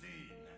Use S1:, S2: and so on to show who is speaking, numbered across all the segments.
S1: seen.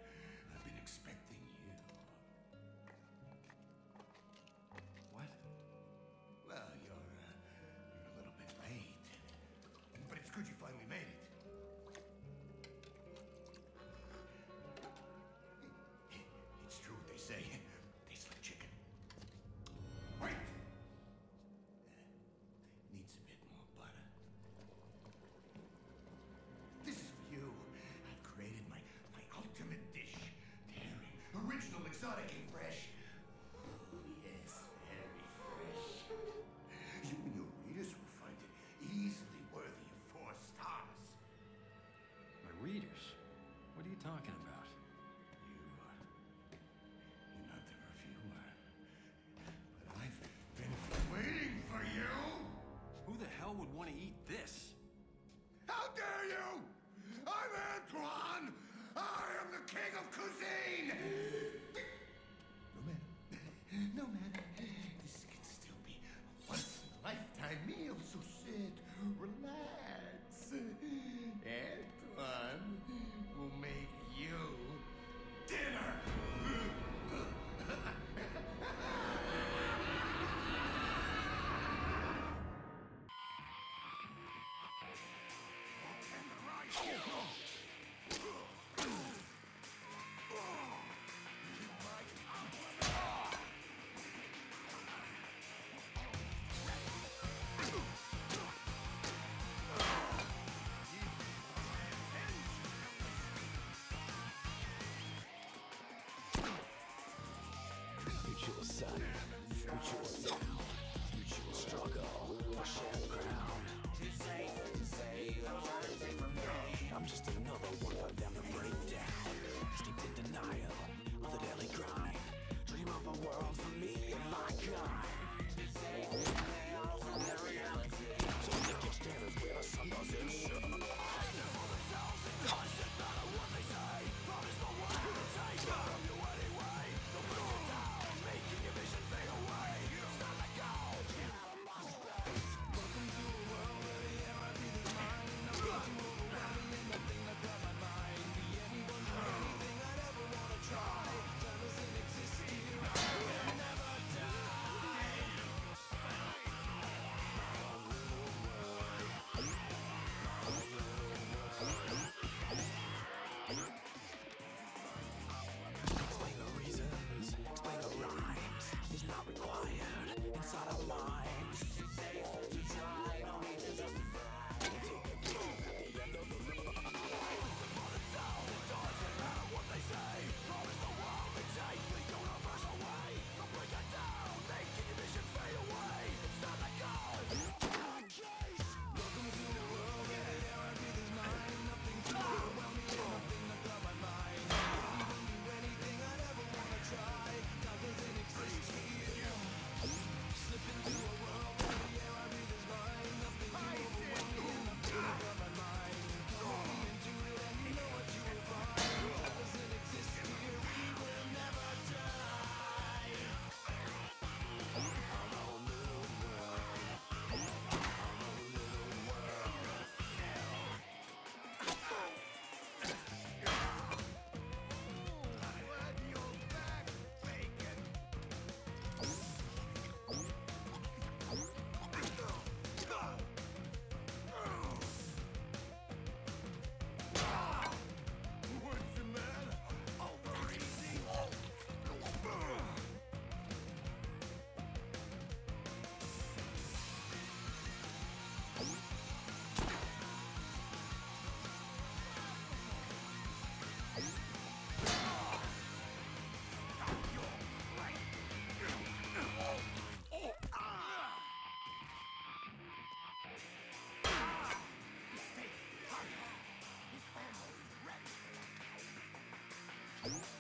S1: King of cuisine! 음.